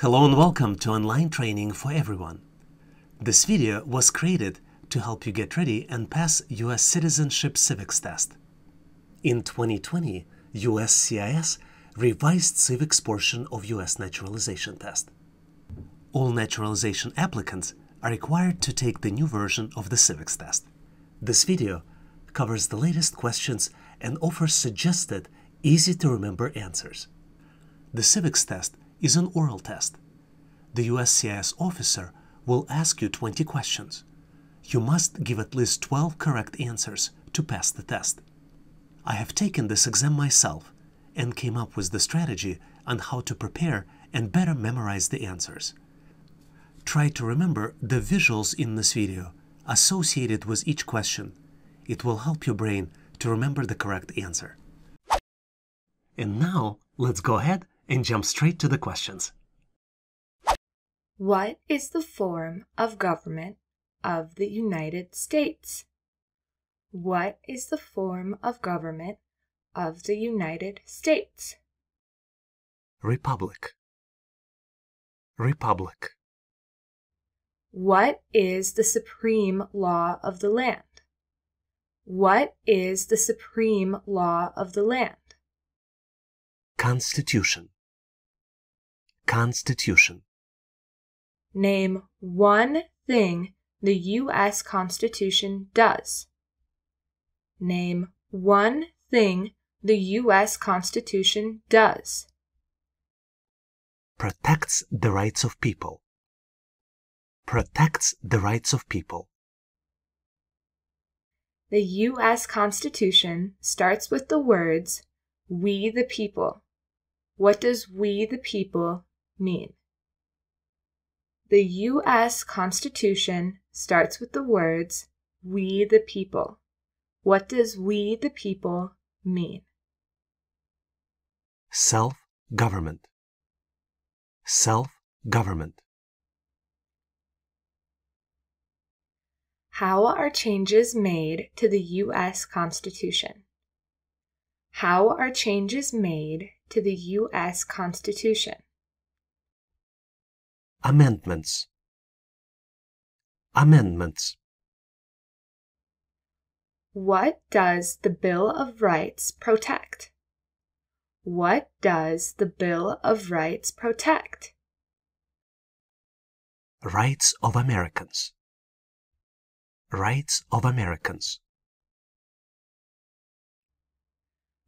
Hello and welcome to online training for everyone. This video was created to help you get ready and pass US Citizenship Civics Test. In 2020, USCIS revised civics portion of US Naturalization Test. All naturalization applicants are required to take the new version of the civics test. This video covers the latest questions and offers suggested, easy to remember answers. The civics test is an oral test. The USCIS officer will ask you 20 questions. You must give at least 12 correct answers to pass the test. I have taken this exam myself and came up with the strategy on how to prepare and better memorize the answers. Try to remember the visuals in this video associated with each question. It will help your brain to remember the correct answer. And now, let's go ahead and jump straight to the questions. What is the form of government of the United States? What is the form of government of the United States? Republic. Republic. What is the supreme law of the land? What is the supreme law of the land? Constitution. Constitution. Name one thing the U.S. Constitution does. Name one thing the U.S. Constitution does. Protects the rights of people. Protects the rights of people. The U.S. Constitution starts with the words, We the people. What does we the people mean? The U.S. Constitution starts with the words, We the people. What does we the people mean? Self government. Self government. How are changes made to the U.S. Constitution? How are changes made to the U.S. Constitution? Amendments. Amendments. What does the Bill of Rights protect? What does the Bill of Rights protect? Rights of Americans. Rights of Americans.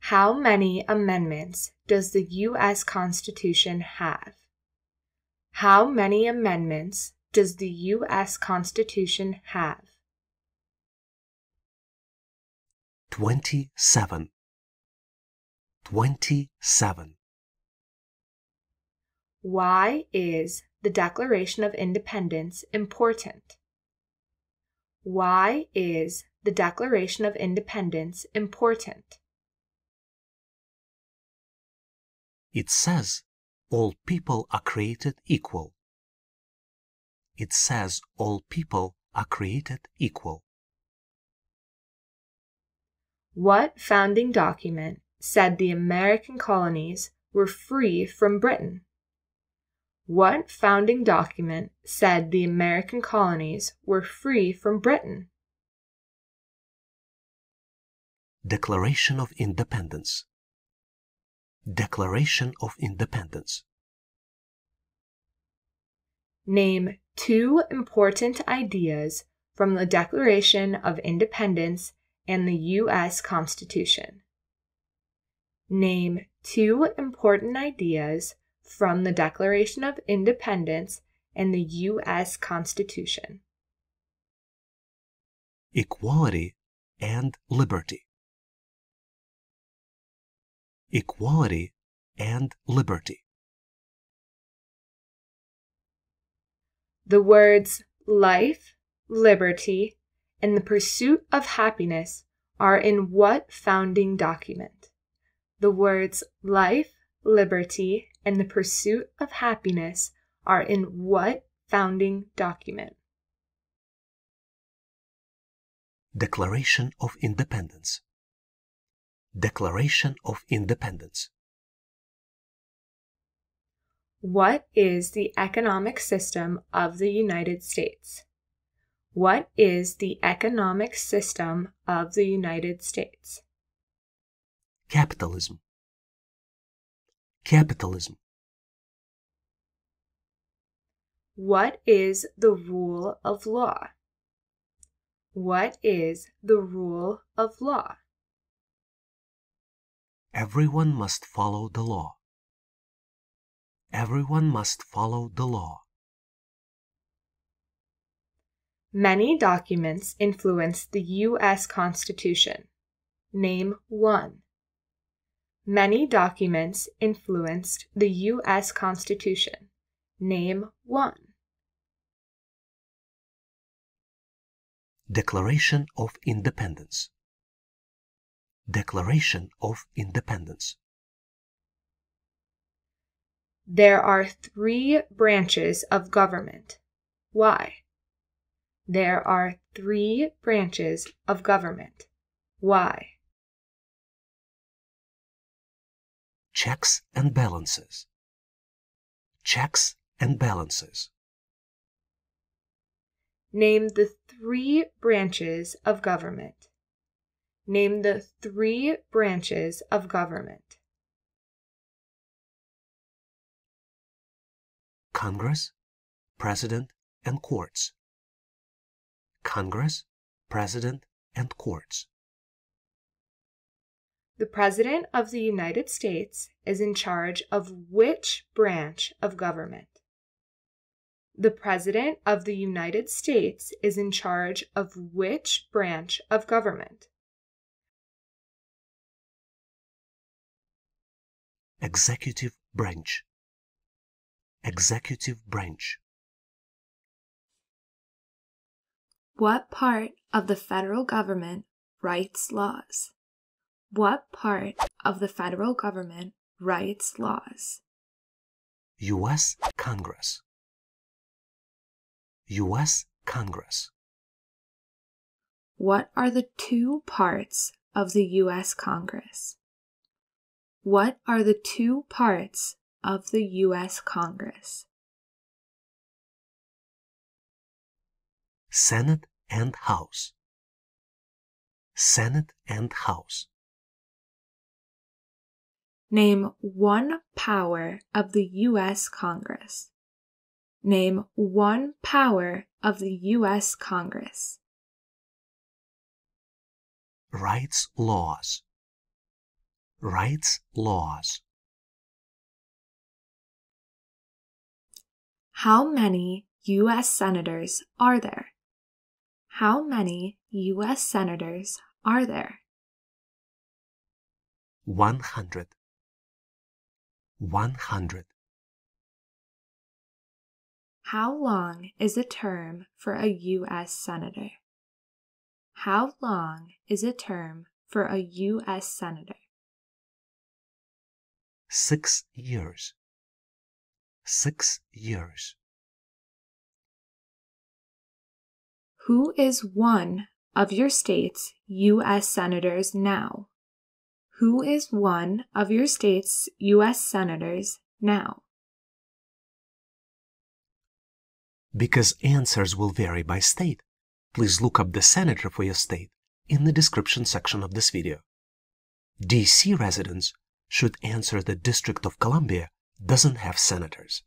How many amendments does the U.S. Constitution have? How many amendments does the U.S. Constitution have? 27. 27. Why is the Declaration of Independence important? Why is the Declaration of Independence important? It says all people are created equal. It says all people are created equal. What founding document said the American colonies were free from Britain? What founding document said the American colonies were free from Britain? Declaration of Independence. Declaration of Independence. Name two important ideas from the Declaration of Independence and the U.S. Constitution. Name two important ideas from the Declaration of Independence and the U.S. Constitution. Equality and liberty. Equality and liberty. The words life, liberty, and the pursuit of happiness are in what founding document? The words life, liberty, and the pursuit of happiness are in what founding document? Declaration of Independence. Declaration of Independence. What is the economic system of the United States? What is the economic system of the United States? Capitalism. Capitalism. What is the rule of law? What is the rule of law? Everyone must follow the law. Everyone must follow the law. Many documents influence the U.S. Constitution. Name one. Many documents influenced the U.S. Constitution. Name one. Declaration of Independence. Declaration of Independence. There are three branches of government. Why? There are three branches of government. Why? Checks and balances. Checks and balances. Name the three branches of government. Name the three branches of government. Congress, President, and Courts. Congress, President, and Courts. The President of the United States is in charge of which branch of government? The President of the United States is in charge of which branch of government? Executive Branch. Executive Branch. What part of the federal government writes laws? What part of the federal government writes laws? U.S. Congress. U.S. Congress. What are the two parts of the U.S. Congress? What are the two parts of the U.S. Congress? Senate and House. Senate and House. Name one power of the U.S. Congress. Name one power of the U.S. Congress. Writes laws. Writes laws. How many U.S. senators are there? How many U.S. senators are there? 100. 100. How long is a term for a U.S. senator? How long is a term for a U.S. senator? Six years. Six years. Who is one of your state's U.S. senators now? Who is one of your state's U.S. senators now? Because answers will vary by state, please look up the senator for your state in the description section of this video. DC residents should answer the District of Columbia doesn't have senators.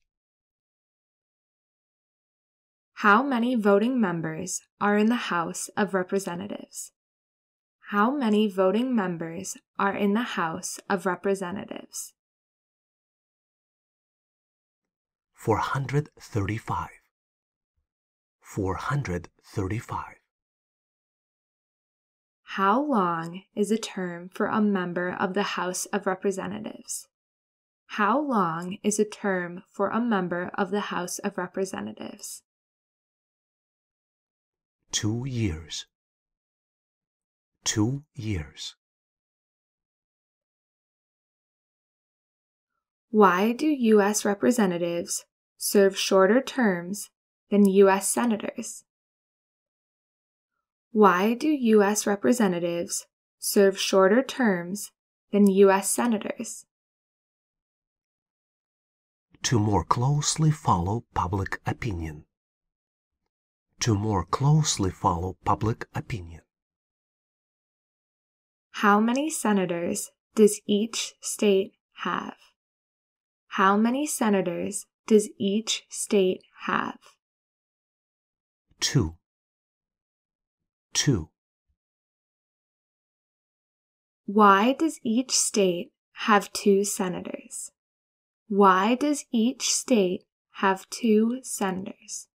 How many voting members are in the House of Representatives? How many voting members are in the House of Representatives? 435. 435. How long is a term for a member of the House of Representatives? How long is a term for a member of the House of Representatives? Two years. Two years. Why do U.S. representatives serve shorter terms than U.S. senators? Why do U.S. representatives serve shorter terms than U.S. senators? to more closely follow public opinion. To more closely follow public opinion. How many senators does each state have? How many senators does each state have? Two. Two. Why does each state have two senators? Why does each state have two senators?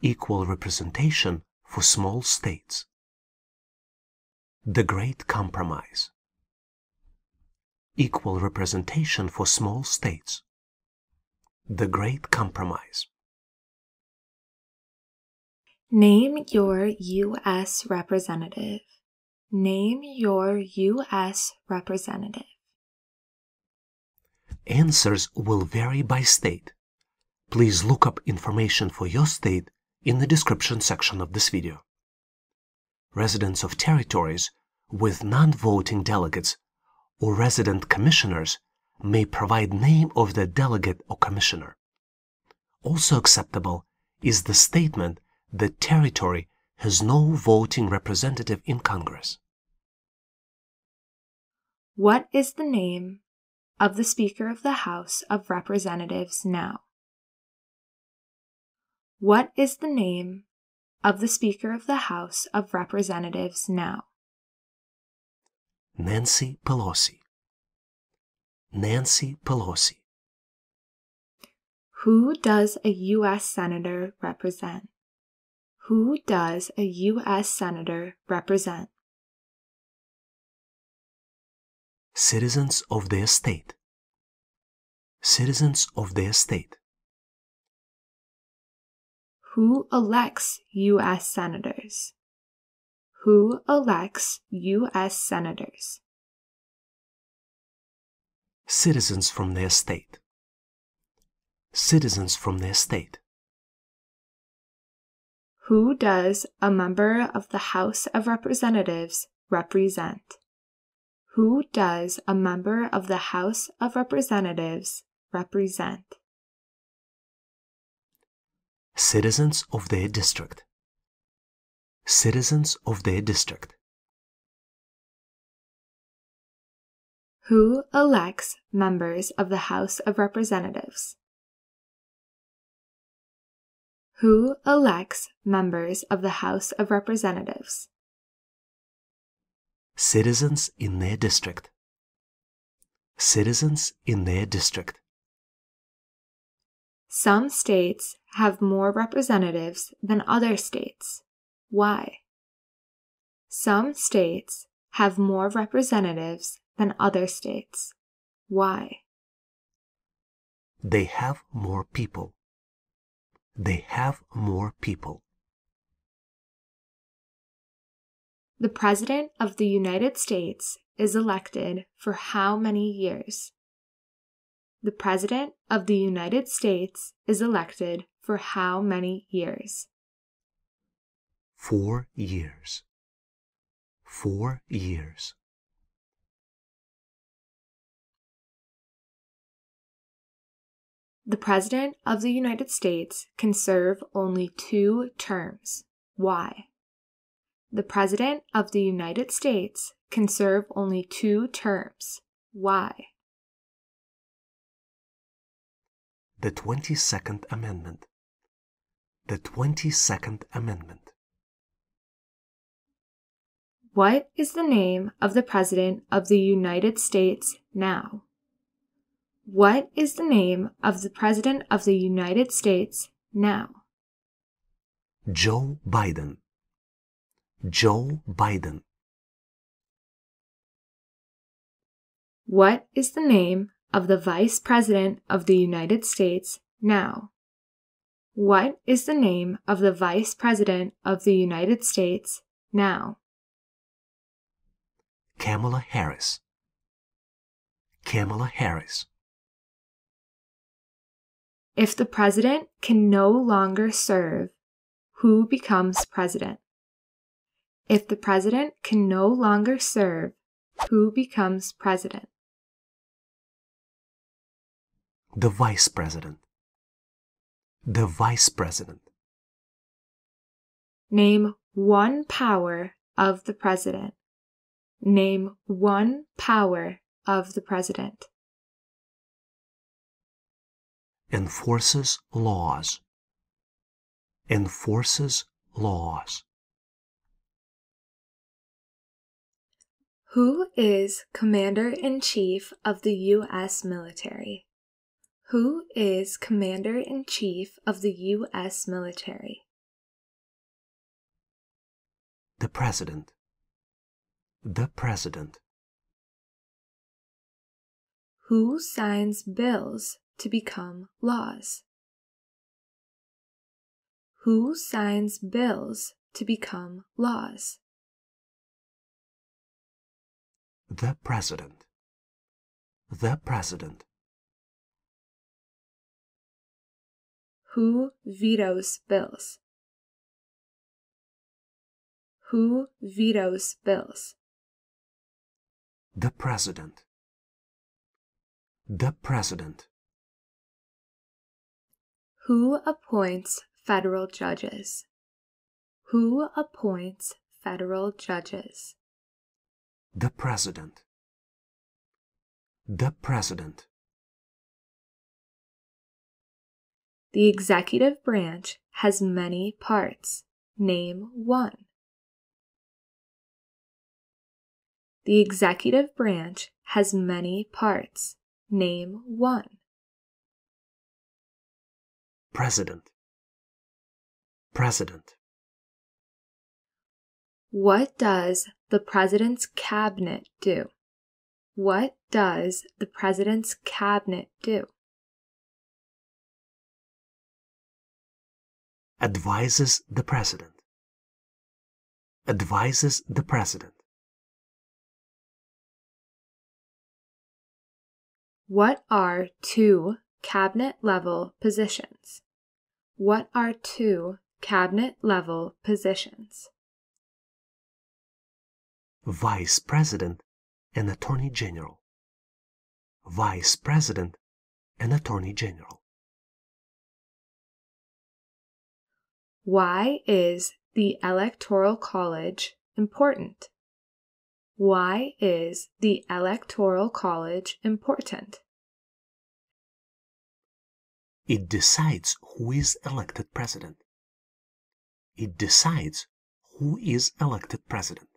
Equal representation for small states. The Great Compromise. Equal representation for small states. The Great Compromise. Name your U.S. representative. Name your U.S. representative. Answers will vary by state. Please look up information for your state in the description section of this video. Residents of territories with non-voting delegates or resident commissioners may provide name of the delegate or commissioner. Also acceptable is the statement that territory has no voting representative in Congress. What is the name of the Speaker of the House of Representatives now? What is the name of the Speaker of the House of Representatives now? Nancy Pelosi. Nancy Pelosi. Who does a U.S. Senator represent? Who does a U.S. Senator represent? Citizens of their state. Citizens of their state. Who elects U.S. Senators? Who elects U.S. Senators? Citizens from their state. Citizens from their state. Who does a member of the House of Representatives represent? Who does a member of the House of Representatives represent? Citizens of their district. Citizens of their district. Who elects members of the House of Representatives? Who elects members of the House of Representatives? Citizens in their district. Citizens in their district. Some states have more representatives than other states. Why? Some states have more representatives than other states. Why? They have more people. They have more people. The President of the United States is elected for how many years? The President of the United States is elected for how many years? Four years. Four years. The President of the United States can serve only two terms. Why? The President of the United States can serve only two terms. Why? The 22nd Amendment. The 22nd Amendment. What is the name of the President of the United States now? What is the name of the President of the United States now? Joe Biden. Joe Biden. What is the name of the Vice President of the United States now? What is the name of the Vice President of the United States now? Kamala Harris. Kamala Harris. If the President can no longer serve, who becomes President? If the President can no longer serve, who becomes President? The Vice President. The Vice President. Name one power of the President. Name one power of the President. Enforces laws. Enforces laws. Who is Commander in Chief of the U.S. military? Who is Commander in Chief of the U.S. military? The President. The President. Who signs bills to become laws? Who signs bills to become laws? The President. The President. Who vetoes bills? Who vetoes bills? The President. The President. Who appoints federal judges? Who appoints federal judges? The President. The President. The executive branch has many parts. Name one. The executive branch has many parts. Name one. President. President. What does the president's cabinet do? What does the president's cabinet do? Advises the president. Advises the president. What are two cabinet level positions? What are two cabinet level positions? Vice President and Attorney General. Vice President and Attorney General. Why is the Electoral College important? Why is the Electoral College important? It decides who is elected president. It decides who is elected president.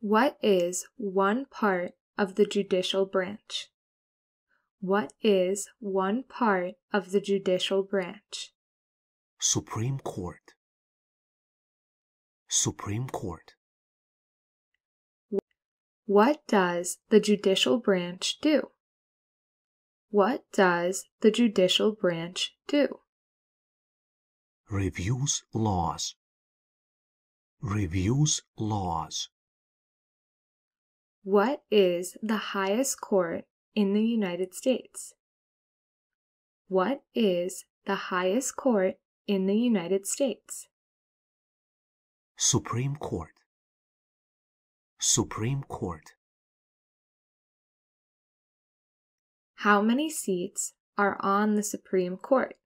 What is one part of the judicial branch? What is one part of the judicial branch? Supreme Court. Supreme Court. What does the judicial branch do? What does the judicial branch do? Reviews laws. Reviews laws. What is the highest court in the United States? What is the highest court in the United States? Supreme Court. Supreme Court. How many seats are on the Supreme Court?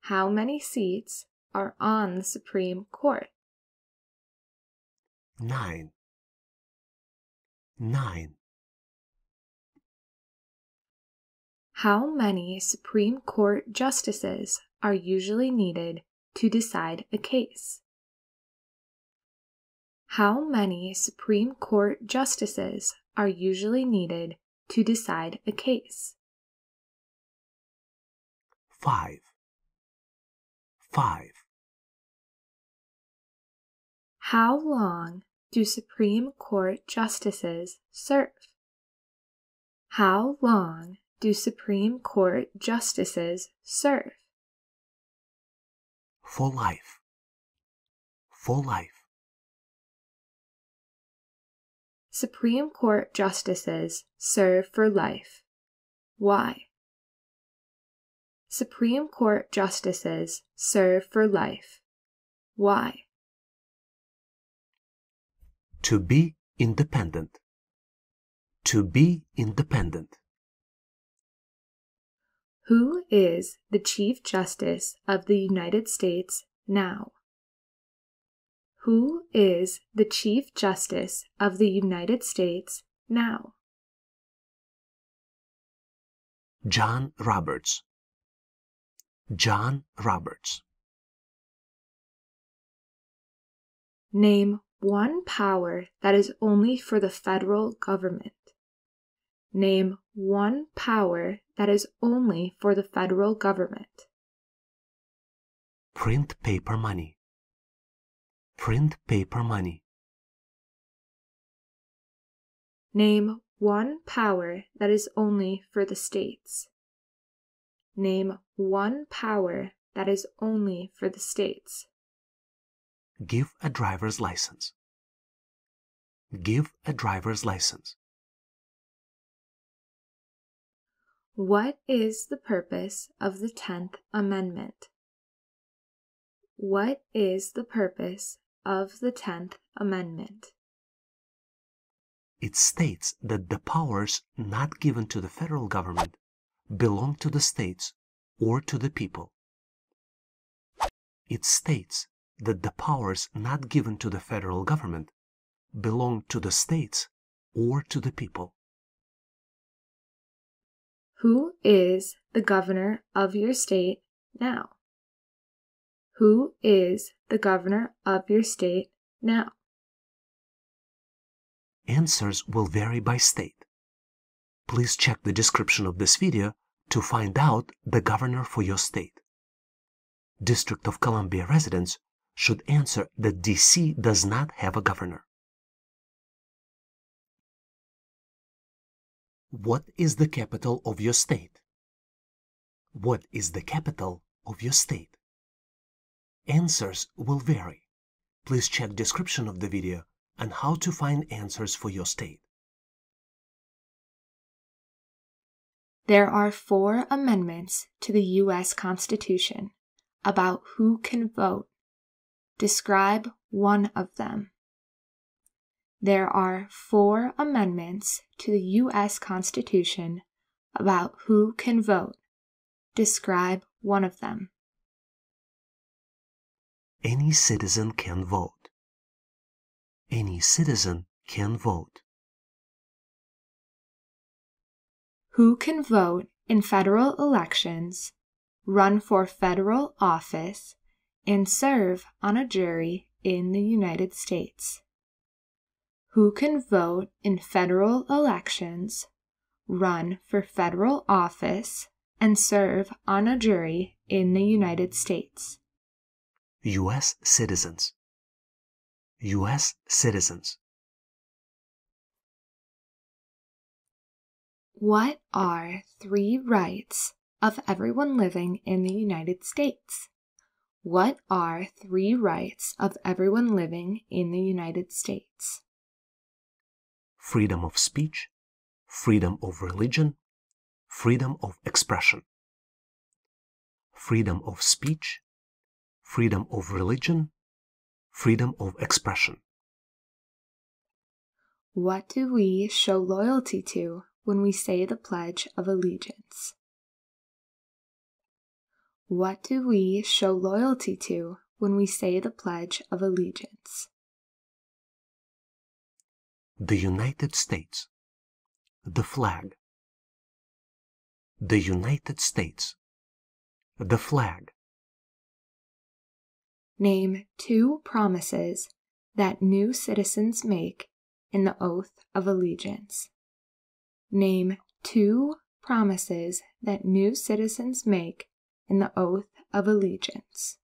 How many seats are on the Supreme Court? Nine. Nine. How many Supreme Court justices are usually needed to decide a case? How many Supreme Court justices are usually needed to decide a case? Five. Five. How long do Supreme Court justices serve? How long do Supreme Court justices serve? For life. For life. Supreme Court justices serve for life. Why? Supreme Court justices serve for life. Why? To be independent. To be independent. Who is the Chief Justice of the United States now? Who is the Chief Justice of the United States now? John Roberts. John Roberts. Name one power that is only for the federal government. Name one power that is only for the federal government. Print paper money. Print paper money. Name one power that is only for the states. Name one power that is only for the states. Give a driver's license. Give a driver's license. What is the purpose of the Tenth Amendment? What is the purpose of the Tenth Amendment? It states that the powers not given to the federal government belong to the states or to the people. It states that the powers not given to the federal government belong to the states or to the people. Who is the governor of your state now? Who is the governor of your state now? Answers will vary by state. Please check the description of this video to find out the governor for your state. District of Columbia residents should answer that DC does not have a governor. What is the capital of your state? What is the capital of your state? Answers will vary. Please check description of the video and how to find answers for your state. There are four amendments to the U.S. Constitution about who can vote. Describe one of them. There are four amendments to the U.S. Constitution about who can vote. Describe one of them. Any citizen can vote. Any citizen can vote. Who can vote in federal elections, run for federal office, and serve on a jury in the United States? who can vote in federal elections, run for federal office, and serve on a jury in the United States. U.S. citizens. U.S. citizens. What are three rights of everyone living in the United States? What are three rights of everyone living in the United States? freedom of speech, freedom of religion, freedom of expression. Freedom of speech, freedom of religion, freedom of expression. What do we show loyalty to when we say the Pledge of Allegiance? What do we show loyalty to when we say the Pledge of Allegiance? the United States, the flag, the United States, the flag. Name two promises that new citizens make in the oath of allegiance. Name two promises that new citizens make in the oath of allegiance.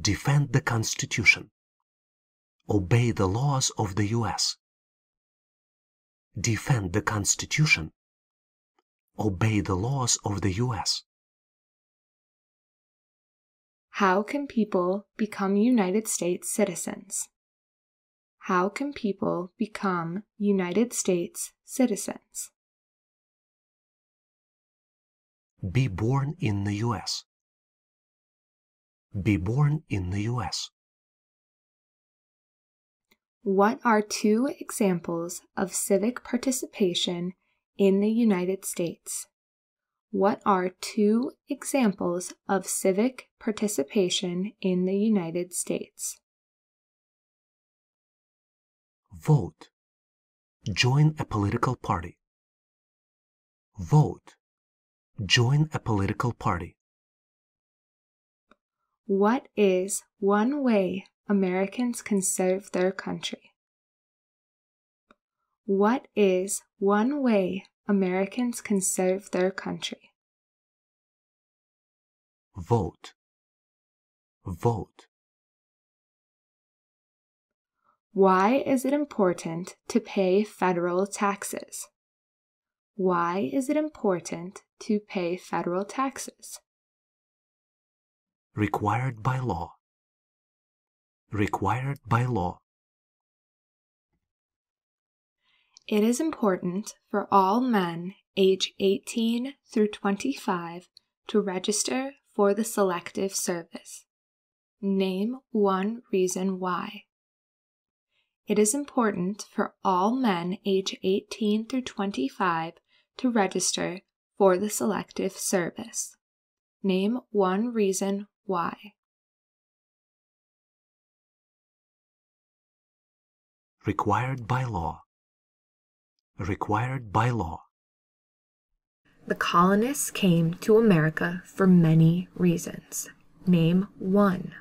Defend the Constitution obey the laws of the U.S., defend the Constitution, obey the laws of the U.S. How can people become United States citizens? How can people become United States citizens? Be born in the U.S. Be born in the U.S. What are two examples of civic participation in the United States? What are two examples of civic participation in the United States? Vote. Join a political party. Vote. Join a political party. What is one way Americans can serve their country? What is one way Americans can serve their country? Vote. Vote. Why is it important to pay federal taxes? Why is it important to pay federal taxes? Required by law. Required by law. It is important for all men age 18 through 25 to register for the Selective Service. Name one reason why. It is important for all men age 18 through 25 to register for the Selective Service. Name one reason why. Required by law. Required by law. The colonists came to America for many reasons. Name one.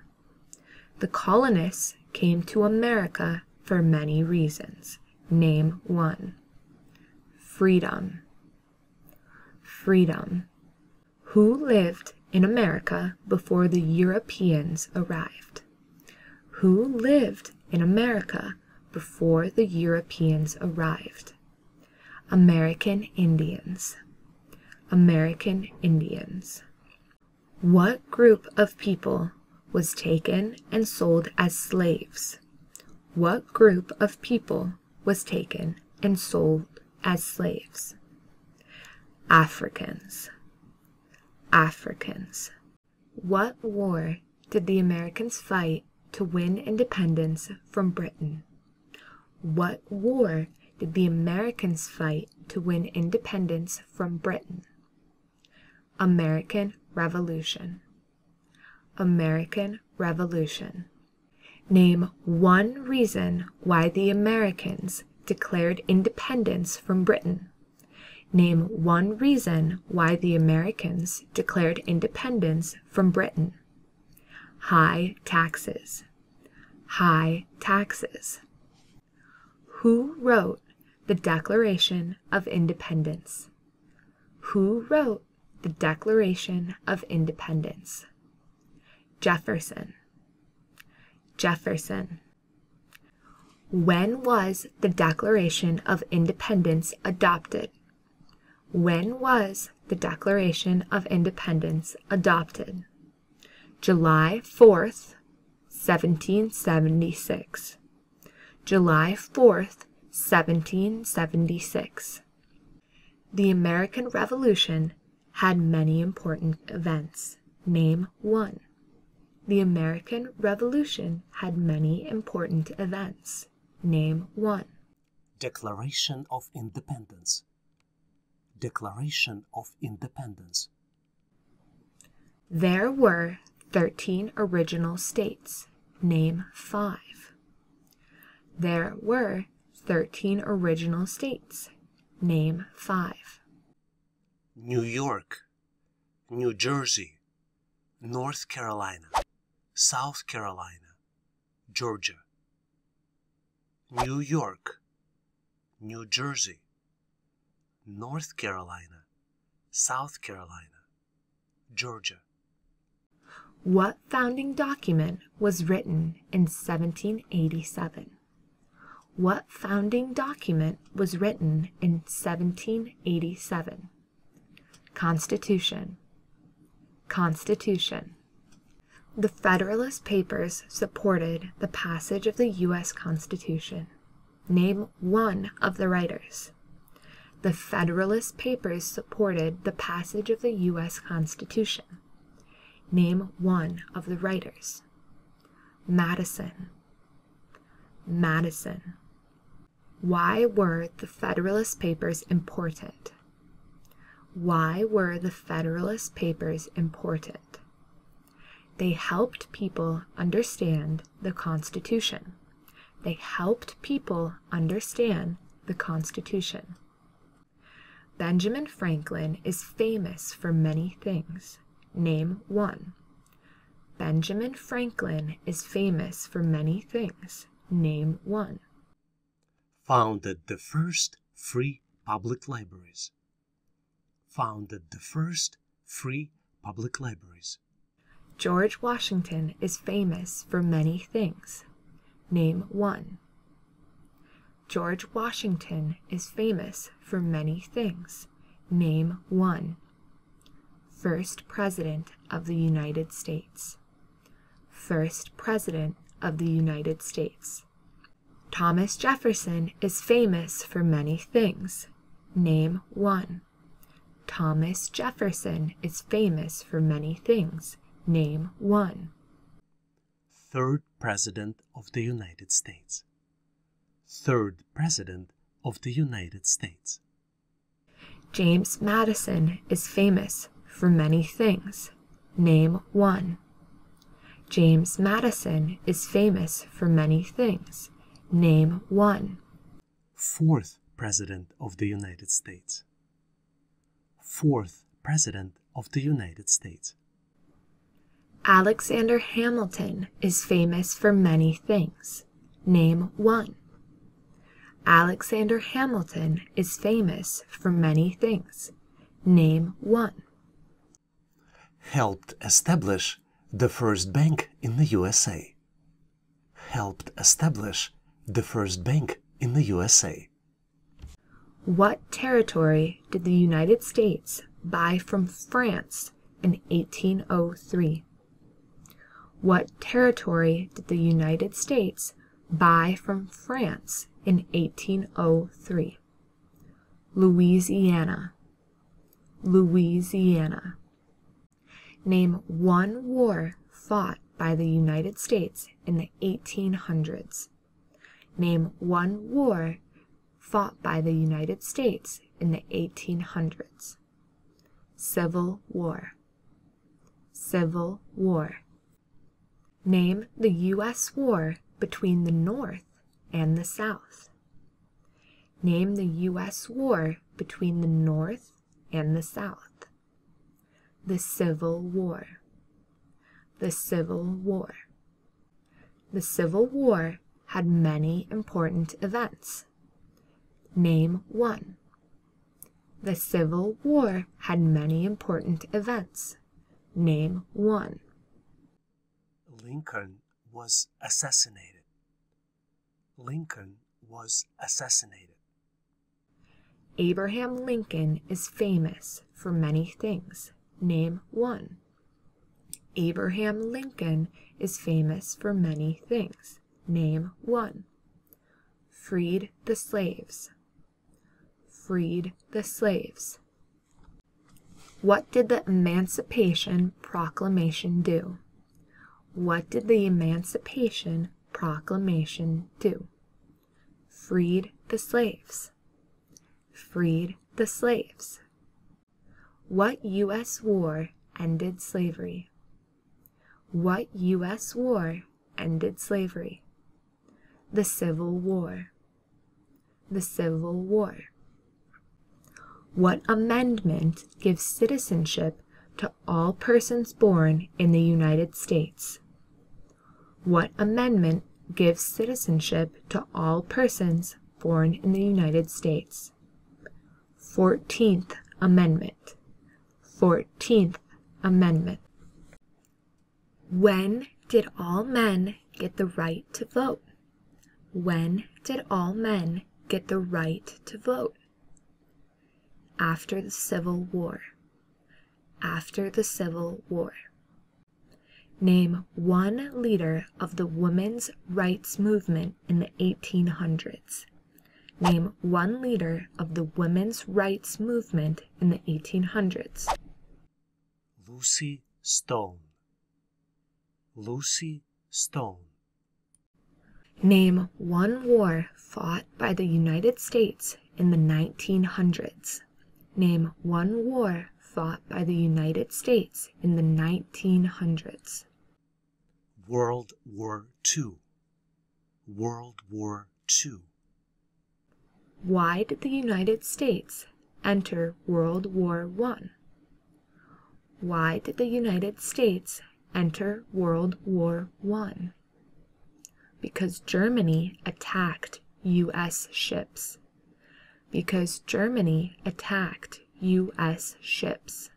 The colonists came to America for many reasons. Name one. Freedom. Freedom. Who lived in America before the Europeans arrived? Who lived in America before the Europeans arrived? American Indians. American Indians. What group of people was taken and sold as slaves? What group of people was taken and sold as slaves? Africans. Africans. What war did the Americans fight to win independence from Britain? What war did the Americans fight to win independence from Britain? American Revolution. American Revolution. Name one reason why the Americans declared independence from Britain. Name one reason why the Americans declared independence from Britain. High taxes. High taxes. Who wrote the Declaration of Independence? Who wrote the Declaration of Independence? Jefferson. Jefferson. When was the Declaration of Independence adopted? When was the Declaration of Independence adopted? July 4th, 1776. July 4th, 1776. The American Revolution had many important events. Name one. The American Revolution had many important events. Name one. Declaration of Independence. Declaration of Independence. There were 13 original states. Name five. There were 13 original states. Name five. New York, New Jersey, North Carolina, South Carolina, Georgia. New York, New Jersey, North Carolina, South Carolina, Georgia. What founding document was written in 1787? What founding document was written in 1787? Constitution. Constitution. The Federalist Papers supported the passage of the U.S. Constitution. Name one of the writers. The Federalist Papers supported the passage of the U.S. Constitution. Name one of the writers. Madison. Madison. Why were the Federalist Papers important? Why were the Federalist Papers important? They helped people understand the Constitution. They helped people understand the Constitution. Benjamin Franklin is famous for many things. Name one. Benjamin Franklin is famous for many things. Name one. Founded the first free public libraries. Founded the first free public libraries. George Washington is famous for many things. Name one. George Washington is famous for many things. Name one. First President of the United States. First President of the United States. Thomas Jefferson is famous for many things. Name one. Thomas Jefferson is famous for many things. Name one. Third President of the United States. Third President of the United States. James Madison is famous for many things. Name one. James Madison is famous for many things. Name one. Fourth President of the United States. Fourth President of the United States. Alexander Hamilton is famous for many things. Name one. Alexander Hamilton is famous for many things. Name one. Helped establish the first bank in the USA. Helped establish the first bank in the USA. What territory did the United States buy from France in 1803? What territory did the United States buy from France in 1803? Louisiana. Louisiana. Name one war fought by the United States in the 1800s. Name one war fought by the United States in the 1800s. Civil War. Civil War. Name the U.S. war between the North and the South. Name the U.S. war between the North and the South. The Civil War. The Civil War. The Civil War had many important events. Name one. The Civil War had many important events. Name one. Lincoln was assassinated. Lincoln was assassinated. Abraham Lincoln is famous for many things. Name one. Abraham Lincoln is famous for many things. Name one. Freed the slaves. Freed the slaves. What did the Emancipation Proclamation do? What did the Emancipation Proclamation do? Freed the slaves. Freed the slaves. What U.S. war ended slavery? What U.S. war ended slavery? The Civil War. The Civil War. What amendment gives citizenship to all persons born in the United States? What amendment gives citizenship to all persons born in the United States? Fourteenth Amendment. Fourteenth Amendment. When did all men get the right to vote? When did all men get the right to vote? After the Civil War. After the Civil War. Name one leader of the women's rights movement in the 1800s. Name one leader of the women's rights movement in the 1800s. Lucy Stone. Lucy Stone. Name one war fought by the United States in the 1900s. Name one war fought by the United States in the 1900s. World War II. World War II. Why did the United States enter World War I? Why did the United States enter World War I? Because Germany attacked U.S. ships. Because Germany attacked U.S. ships.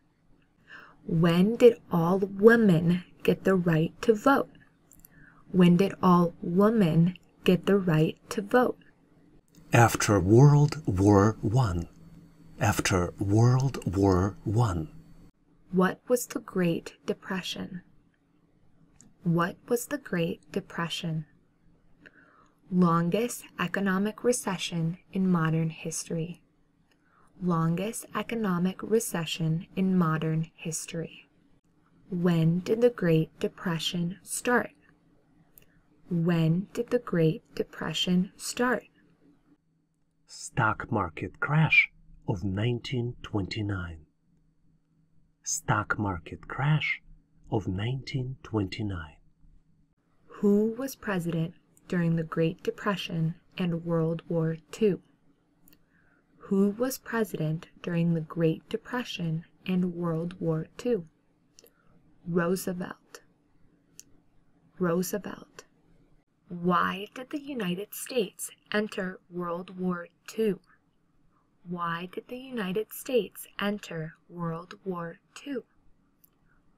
When did all women get the right to vote? When did all women get the right to vote? After World War One. After World War One. What was the Great Depression? What was the Great Depression? Longest economic recession in modern history. Longest economic recession in modern history. When did the Great Depression start? When did the Great Depression start? Stock market crash of 1929. Stock market crash of 1929. Who was president during the Great Depression and World War II? Who was president during the Great Depression and World War II? Roosevelt. Roosevelt. Why did the United States enter World War II? Why did the United States enter World War II?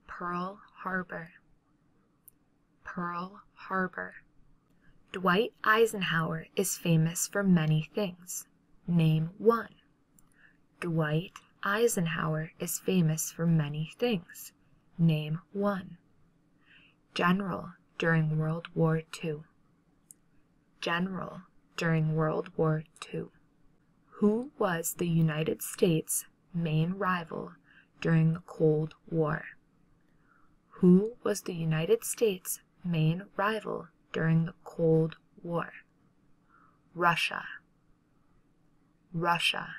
Pearl Harbor. Pearl Harbor. Dwight Eisenhower is famous for many things. Name one. Dwight Eisenhower is famous for many things. Name one. General during World War II. General during World War II. Who was the United States' main rival during the Cold War? Who was the United States' main rival during the Cold War? Russia. Russia.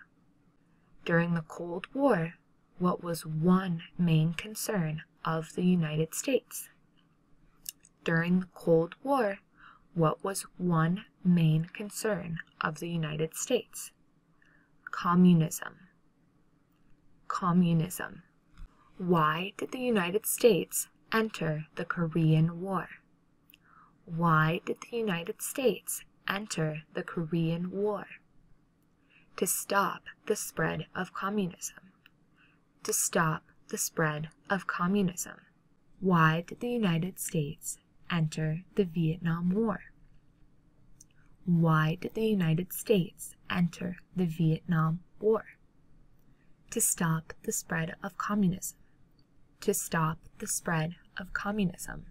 During the Cold War, what was one main concern of the United States? During the Cold War, what was one main concern of the United States? Communism. Communism. Why did the United States enter the Korean War? Why did the United States enter the Korean War? To stop the spread of communism. To stop the spread of communism. Why did the United States enter the Vietnam War? Why did the United States enter the Vietnam War? To stop the spread of communism. To stop the spread of communism.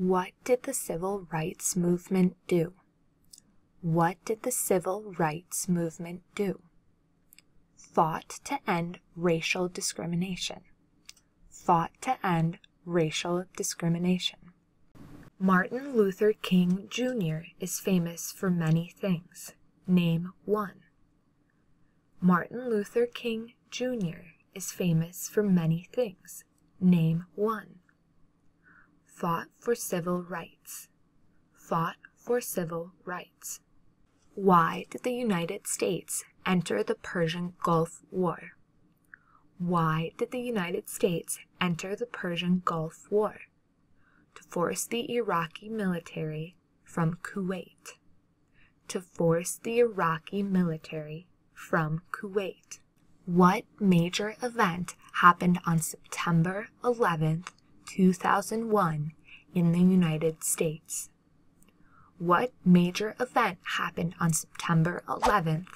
What did the civil rights movement do? What did the civil rights movement do? Fought to end racial discrimination. Fought to end racial discrimination. Martin Luther King Jr. is famous for many things. Name one. Martin Luther King Jr. is famous for many things. Name one. Fought for civil rights. Fought for civil rights. Why did the United States enter the Persian Gulf War? Why did the United States enter the Persian Gulf War? to force the Iraqi military from Kuwait. To force the Iraqi military from Kuwait. What major event happened on September 11th, 2001 in the United States? What major event happened on September 11th,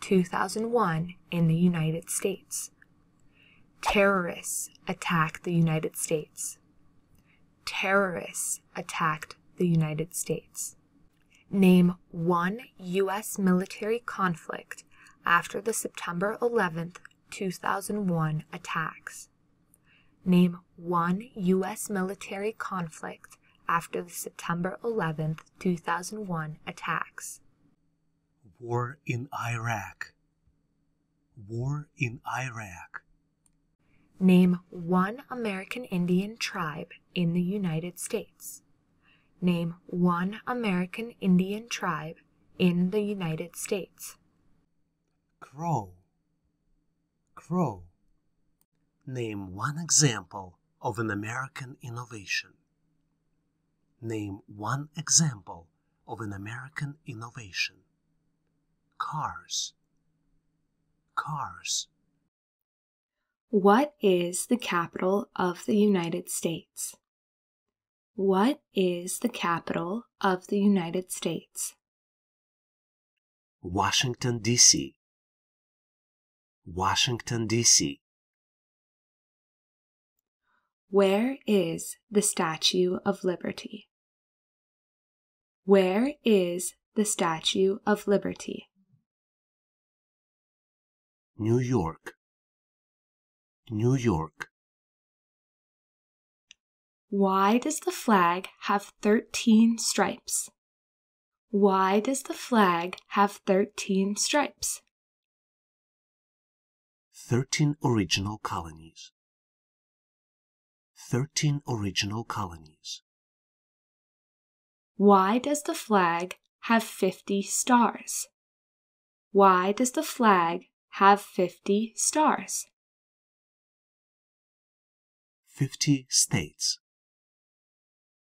2001 in the United States? Terrorists attacked the United States terrorists attacked the United States. Name one U.S. military conflict after the September 11, 2001 attacks. Name one U.S. military conflict after the September 11, 2001 attacks? War in Iraq. War in Iraq. Name one American Indian tribe in the United States. Name one American Indian tribe in the United States. Crow. Crow. Name one example of an American innovation. Name one example of an American innovation. Cars. Cars. What is the capital of the United States? What is the capital of the United States? Washington, D.C. Washington, D.C. Where is the Statue of Liberty? Where is the Statue of Liberty? New York. New York. Why does the flag have 13 stripes? Why does the flag have 13 stripes? 13 original colonies. 13 original colonies. Why does the flag have 50 stars? Why does the flag have 50 stars? 50 states.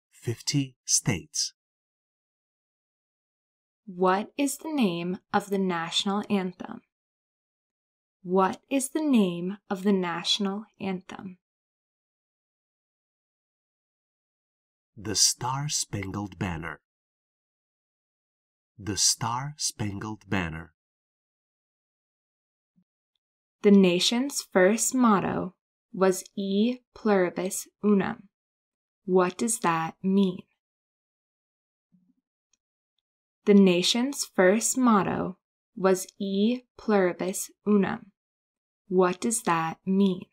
50 states. What is the name of the national anthem? What is the name of the national anthem? The Star Spangled Banner. The Star Spangled Banner. The nation's first motto was E pluribus unum. What does that mean? The nation's first motto was E pluribus unum. What does that mean?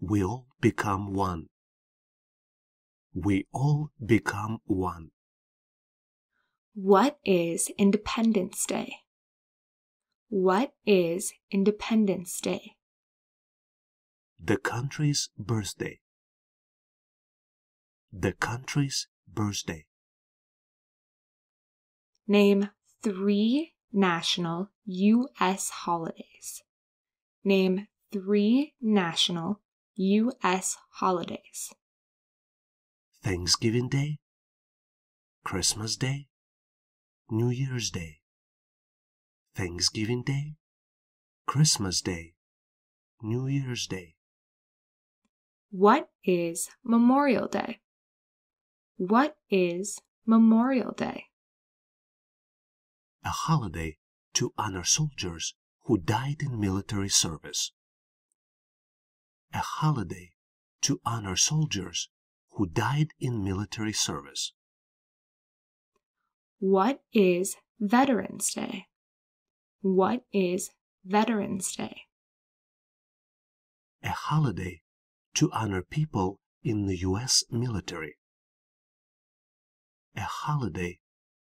We all become one. We all become one. What is Independence Day? What is Independence Day? The country's birthday. The country's birthday. Name three national U.S. holidays. Name three national U.S. holidays. Thanksgiving Day, Christmas Day, New Year's Day. Thanksgiving Day, Christmas Day, New Year's Day. What is Memorial Day? What is Memorial Day? A holiday to honor soldiers who died in military service. A holiday to honor soldiers who died in military service. What is Veterans Day? What is Veterans Day? A holiday to honor people in the U.S. military. A holiday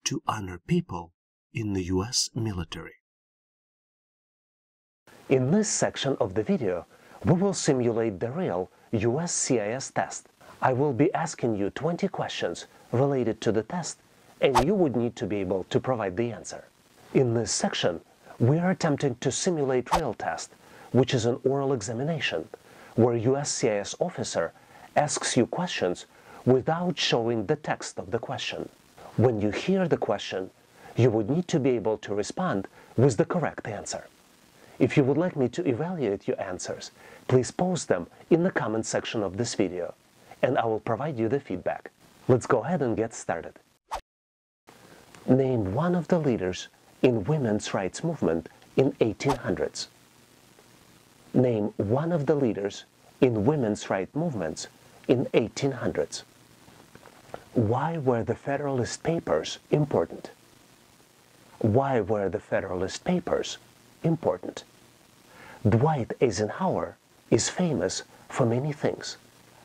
to honor people in the U.S. military. In this section of the video, we will simulate the real USCIS test. I will be asking you 20 questions related to the test and you would need to be able to provide the answer. In this section, we are attempting to simulate real test, which is an oral examination where USCIS officer asks you questions without showing the text of the question. When you hear the question, you would need to be able to respond with the correct answer. If you would like me to evaluate your answers, please post them in the comment section of this video, and I will provide you the feedback. Let's go ahead and get started. Name one of the leaders in women's rights movement in 1800s. Name one of the leaders in women's rights movements in 1800s. Why were the Federalist Papers important? Why were the Federalist Papers important? Dwight Eisenhower is famous for many things.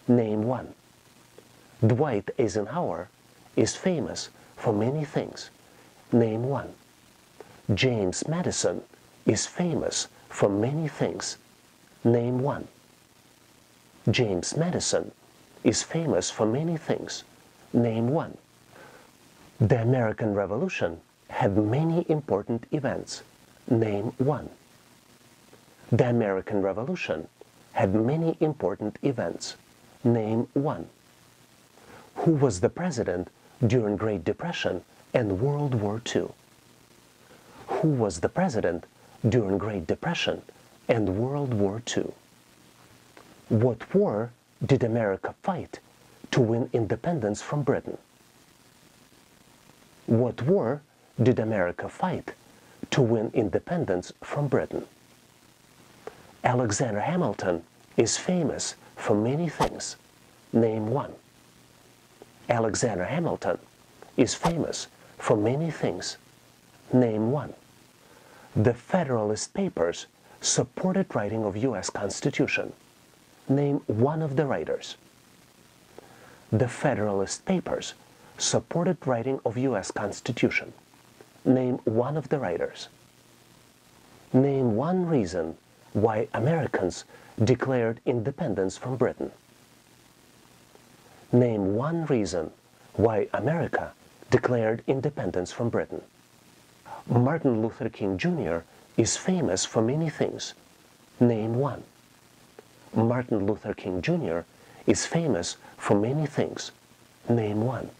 Name one. Dwight Eisenhower is famous for many things. Name one. James Madison is famous for many things. Name one. James Madison is famous for many things. Name one. The American Revolution had many important events. Name one. The American Revolution had many important events. Name one. Who was the president during Great Depression and World War II? Who was the president during Great Depression and World War II? What war did America fight to win independence from Britain? What war did America fight to win independence from Britain? Alexander Hamilton is famous for many things. Name one. Alexander Hamilton is famous for many things. Name one. The Federalist Papers supported writing of U.S. Constitution. Name one of the writers. The Federalist Papers supported writing of U.S. Constitution. Name one of the writers. Name one reason why Americans declared independence from Britain. Name one reason why America declared independence from Britain. Martin Luther King Jr. is famous for many things. Name one. Martin Luther King Jr. is famous for many things. Name one.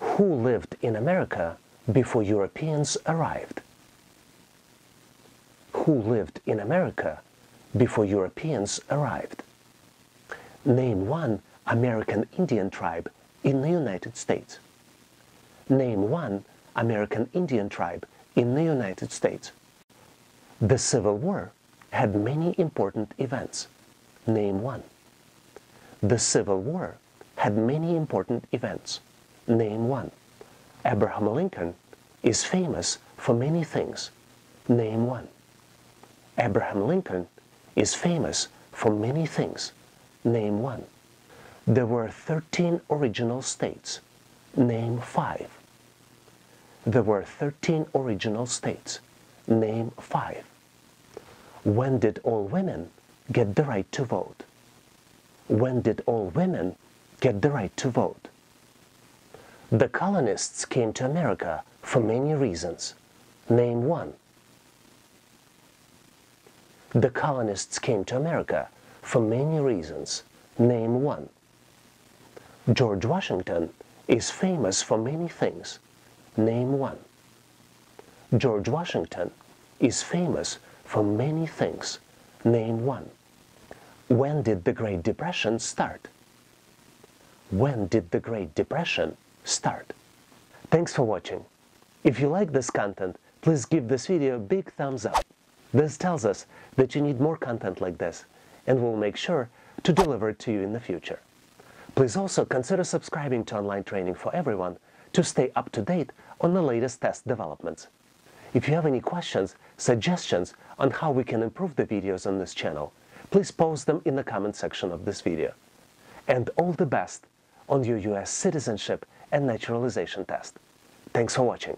Who lived in America before Europeans arrived? Who lived in America before Europeans arrived? Name one American Indian tribe in the United States. Name one American Indian tribe in the United States. The Civil War had many important events. Name one. The Civil War had many important events. Name one. Abraham Lincoln is famous for many things. Name one. Abraham Lincoln is famous for many things. Name one. There were 13 original states. Name five. There were 13 original states. Name five. When did all women get the right to vote? When did all women get the right to vote? The colonists came to America for many reasons. Name one. The colonists came to America for many reasons. Name one. George Washington is famous for many things. Name one. George Washington is famous for many things. Name one. When did the Great Depression start? When did the Great Depression start? Thanks for watching. If you like this content, please give this video a big thumbs up. This tells us that you need more content like this, and we'll make sure to deliver it to you in the future. Please also consider subscribing to Online Training for Everyone to stay up to date on the latest test developments. If you have any questions, suggestions on how we can improve the videos on this channel, please post them in the comment section of this video. And all the best on your US citizenship and naturalization test. Thanks for watching.